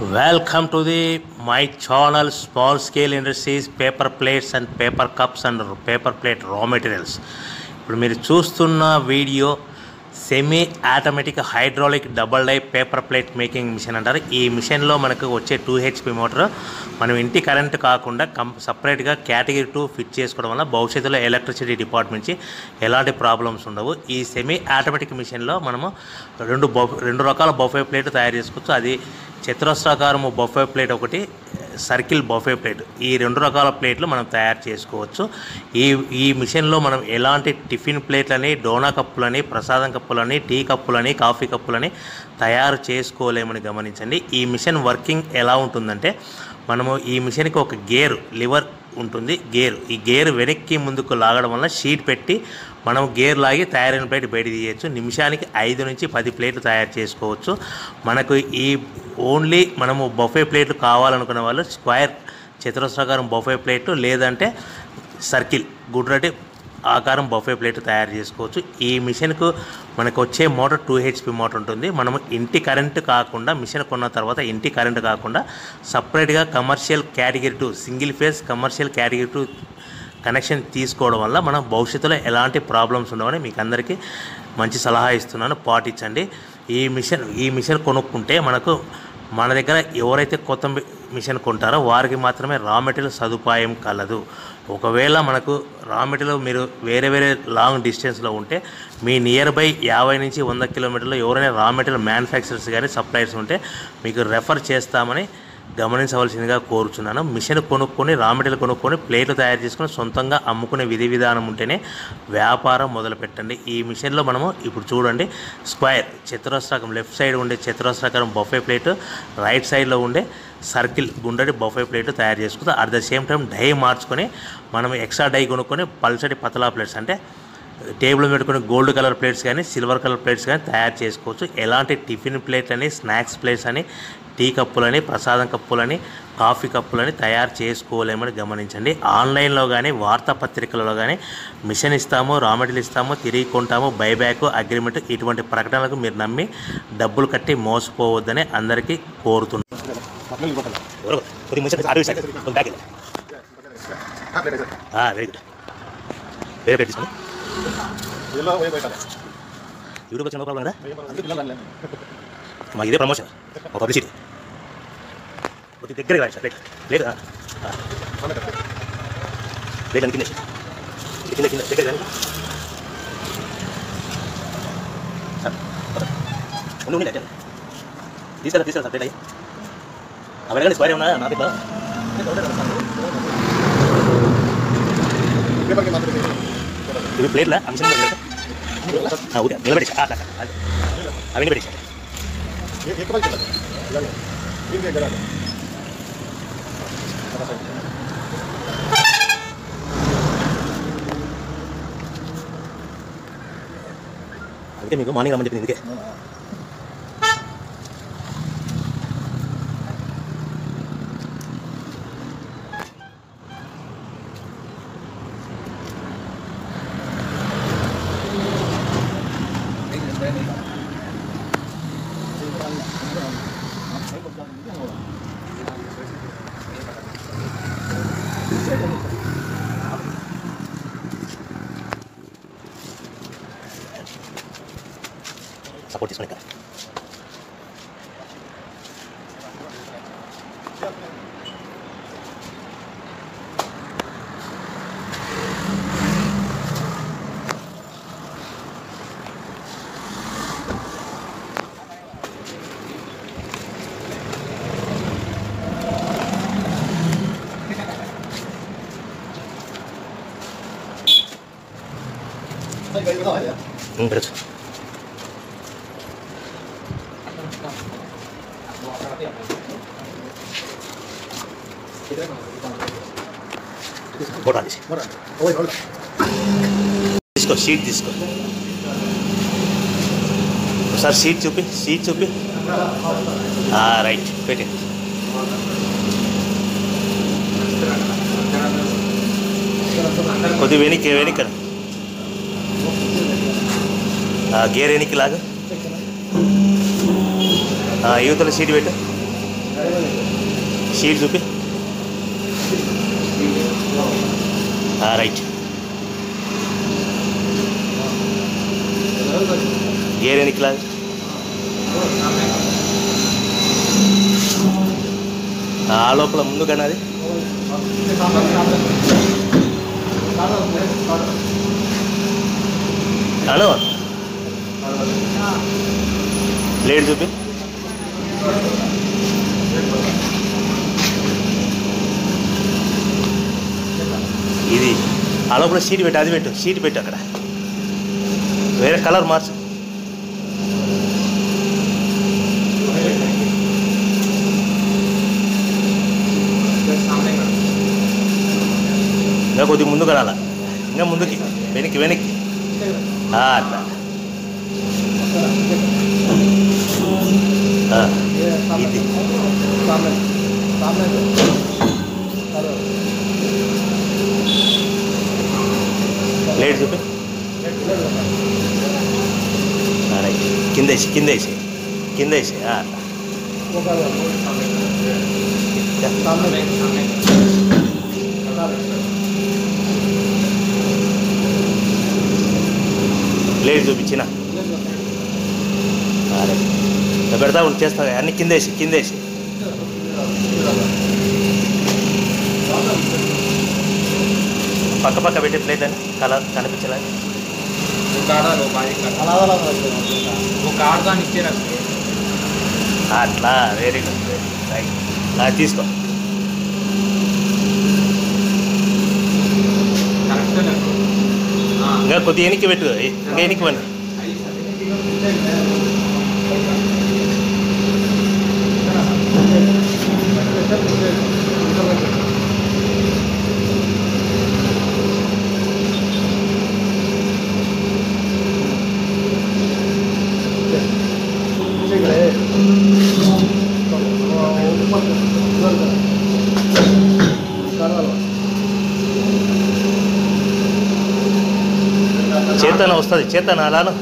Welcome to the my channel small scale industries paper plates and paper cups and paper plate raw materials ఇప్పుడు మీరు చూస్తున్న video semi automatic hydraulic double die paper plate making machine అంటారు. ఈ మిషన్లో మనకు వచ్చే two HP motor మనం ఇంటి కరెంట్ కాకుండా కం సపరేట్గా కేటగిరీ టూ ఫిట్ చేసుకోవడం వల్ల భవిష్యత్తులో ఎలక్ట్రిసిటీ డిపార్ట్మెంట్ నుంచి ఎలాంటి ప్రాబ్లమ్స్ ఉండవు. ఈ సెమీ ఆటోమేటిక్ మిషన్లో మనము రెండు బఫ్ రెండు రకాల బఫే ప్లేట్ తయారు చేసుకోవచ్చు. అది చతురస్రాకారము బఫే ప్లేట్ ఒకటి సర్కిల్ బఫే ప్లేట్. ఈ రెండు రకాల ప్లేట్లు మనం తయారు చేసుకోవచ్చు. ఈ ఈ మిషన్లో మనం ఎలాంటి టిఫిన్ ప్లేట్లని డోనా కప్పులని ప్రసాదం కప్పులని టీ కప్పులని కాఫీ కప్పులని తయారు చేసుకోలేమని గమనించండి. ఈ మిషన్ వర్కింగ్ ఎలా ఉంటుందంటే మనము ఈ మిషన్కి ఒక గేర్ లివర్ ఉంటుంది గేర్. ఈ గేర్ వెనక్కి ముందుకు లాగడం వల్ల షీట్ పెట్టి మనం గేర్ లాగి తయారైన ప్లేట్ బయట తీయచ్చు. నిమిషానికి ఐదు నుంచి పది ప్లేట్లు తయారు చేసుకోవచ్చు. మనకు ఈ ఓన్లీ మనము బఫే ప్లేట్లు కావాలనుకున్న వాళ్ళు స్క్వేర్ చతురస్రాకారం బఫే ప్లేట్ లేదంటే సర్కిల్ గుడ్రటి ఆకారం బఫే ప్లేట్ తయారు చేసుకోవచ్చు. ఈ మిషన్కు మనకు వచ్చే మోటార్ టూ హెచ్పి మోటార్ ఉంటుంది. మనము ఇంటి కరెంట్ కాకుండా మిషన్ కొన్న తర్వాత ఇంటి కరెంటు కాకుండా సపరేట్గా commercial category two single phase commercial category two connection తీసుకోవడం వల్ల మనం భవిష్యత్తులో ఎలాంటి ప్రాబ్లమ్స్ ఉండవని మీకు అందరికీ మంచి సలహా ఇస్తున్నాను. పాటించండి. ఈ మిషన్ ఈ మిషన్ కొనుక్కుంటే మనకు మన దగ్గర ఎవరైతే కొత్త మిషన్ కొంటారో వారికి మాత్రమే రా మెటీరియల్ సదుపాయం కలదు. ఒకవేళ మనకు రా మెటీరియల్ మీరు వేరే వేరే లాంగ్ డిస్టెన్స్లో ఉంటే మీ నియర్ బై యాభై నుంచి వంద కిలోమీటర్లో ఎవరైనా రా మెటీరియల్ మ్యానుఫ్యాక్చరర్స్ కానీ సప్లయర్స్ ఉంటే మీకు రెఫర్ చేస్తామని గమనించవలసిందిగా కోరుచున్నాను. మిషన్ కొనుక్కొని రా మెటీరియల్ కొనుక్కొని ప్లేట్లు తయారు చేసుకుని సొంతంగా అమ్ముకునే విధి విధానం ఉంటేనే వ్యాపారం మొదలు పెట్టండి ఈ మిషన్లో మనము ఇప్పుడు చూడండి. స్క్వేర్ చతురస్రాకం లెఫ్ట్ సైడ్ ఉండే చతురస్రాకారం బఫే ప్లేట్ రైట్ సైడ్లో ఉండే సర్కిల్ గుండెడి బఫే ప్లేట్ తయారు చేసుకుంటే at the same time die మార్చుకొని మనం ఎక్స్ట్రా డై కొనుక్కొని పల్సటి పతలా ప్లేట్స్ అంటే టేబుల్ పెట్టుకుని గోల్డ్ కలర్ ప్లేట్స్ కానీ సిల్వర్ కలర్ ప్లేట్స్ కానీ తయారు చేసుకోవచ్చు. ఎలాంటి టిఫిన్ ప్లేట్ అని స్నాక్స్ ప్లేట్స్ అని టీ కప్పులని ప్రసాదం కప్పులని కాఫీ కప్పులని తయారు చేసుకోలేమని గమనించండి. ఆన్లైన్లో కానీ వార్తాపత్రికలలో కానీ మిషన్ ఇస్తాము రా మెటీరియల్ ఇస్తాము తిరిగి కొంటాము బైబ్యాక్ అగ్రిమెంట్ ఇటువంటి ప్రకటనలకు మీరు నమ్మి డబ్బులు కట్టి మోసపోవద్దని అందరికీ కోరుతున్నాను యూట్యూబ్ వచ్చిన ప్రాబ్లం కదా మాకు ఇదే ప్రమోషన్ మా పబ్లిసిటీ కొద్ది దగ్గర కాదు సార్ ప్లేట్ ప్లేట్ అని కింద. కింద కింద దగ్గర కానీ సార్ ఉండి ఉండి అట్టే తీసుకెళ్ళా తీసుకెళ్ళా సార్ ప్లేట్ అయ్యి అవి కానీ స్క్వేర్ ఉన్నా నా దగ్గర ఇవి ప్లేట్లా అంశం ఓకే నిలబెట్టేసి ఆ, అట్లా, అట్లా. అవి నిలబెట్టేసి అందుకే మీకు మార్నింగ్ రమ్మని చెప్పింది ఇందుకే సపోర్ట్ తీసుకుని ఇక్కడ ఉమ్, పెట్టచ్చు ఫోటో తీసి తీసుకో షీట్ తీసుకో ఒకసారి షీట్ చూపి షీట్ చూపి ఆ, రైట్ పెట్టి కొద్ది వెనక్కి వెనక్కి ఆ, గేర్ వెనక్కి లాగా ఆ, యువతల సీట్ పెట్టు షీట్ చూపి రైట్. గేర్ ఎన్ని క్లాస్ ఆ లోపల ముందు కానీ అది. హలో ప్లేట్ చూపి. ఇది ఆ లోపల షీట్ పెట్టు అది పెట్టు షీట్ పెట్టు అక్కడ. వేరే కలర్ మార్చు. ఇంకా కొద్దిగా ముందుకు రాలా. ఇంకా ముందుకి వెనక్కి వెనక్కి. అట్లా. ఇది. ప్లేట్ చూపి. ఆ, రైట్. కింద వేసి కింద వేసి కింద వేసి ఆ, ప్లేట్ చూపించిన పెడతా ఉండి చేస్తా. అన్ని కింద వేసి కింద వేసి పక్క పక్క పెట్టి ప్లేట్ అని కలర్ కనిపించలే. ఒక ఆడదాన్ని అట్లా వెరీ గుడ్ రైట్ తీసుకో. ఇంకా కొద్దిగా ఎనికి పెట్టు ఇంకా ఎనికి పని. చేతన వస్తుంది చేతన అలాను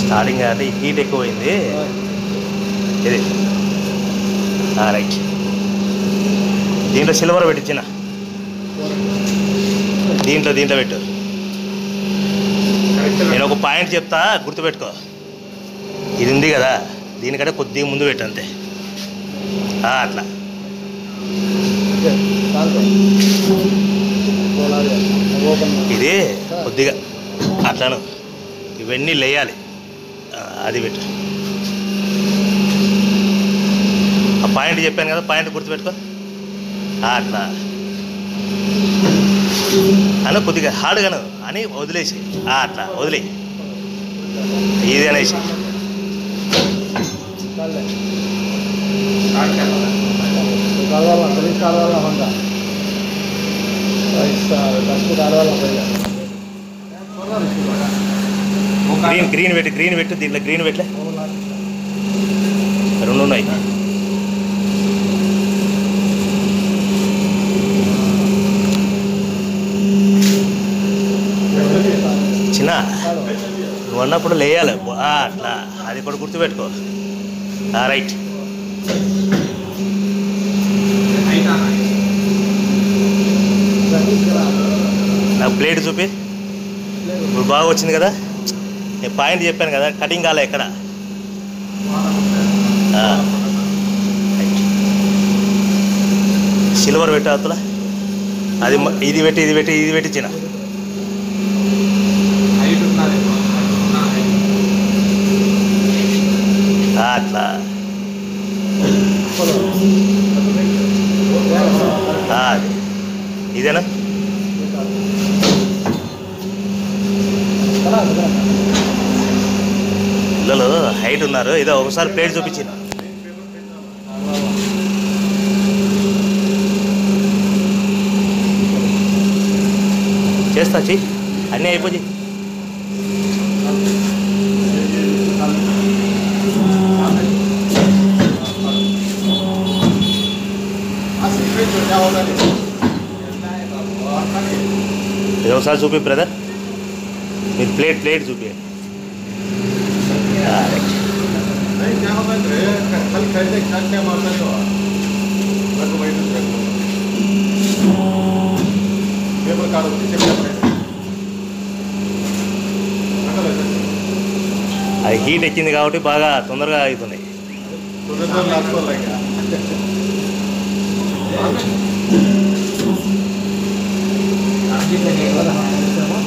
స్టార్టింగ్ అంటే హీట్ ఎక్కువైంది. ఇది. రైట్ దీంట్లో సిల్వర్ పెట్టించిన. దీంట్లో దీంట్లో పెట్టు. నేను ఒక పాయింట్ చెప్తా గుర్తుపెట్టుకో. ఇది ఉంది కదా దీనికంటే కొద్దిగా ముందు పెట్టంతే అట్లా. ఇది కొద్దిగా అట్లాను. ఇవన్నీ లేయాలి. అది పెట్టు. ఆ పాయింట్ చెప్పాను కదా పాయింట్ గుర్తుపెట్టుకో. అట్లా. అలా కొద్దిగా హార్డ్గాను. అని వదిలేసి అట్లా వదిలే. ఇది అనేసి. గ్రీన్ గ్రీన్ పెట్టు గ్రీన్ పెట్టు దీంట్లో గ్రీన్ పెట్టలే. రెండు ఉన్నాయి ఉన్నప్పుడు లేయాలి. అట్లా. అది కూడా గుర్తుపెట్టుకో. రైట్. నాకు ప్లేట్ చూపి. ఇప్పుడు బాగా వచ్చింది కదా? నేను పాయింట్ చెప్పాను కదా కటింగ్ కాలే ఎక్కడ? సిల్వర్ పెట్టు అది ఇది పెట్టి ఇది పెట్టి ఇది పెట్టించిన హైట్ ఉన్నది ఆ, అట్లా. అది. ఇదేనా? పిల్లలు హైట్ ఉన్నారు. ఇదో ఒకసారి ప్లేట్ చూపించింది చేస్తా చి అన్నీ అయిపోయి ఒకసారి చూపి బ్రదర్ మీరు ప్లేట్ ప్లేట్ చూపి అది హీట్ ఎక్కింది కాబట్టి బాగా తొందరగా అవుతున్నాయి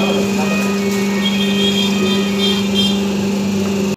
Música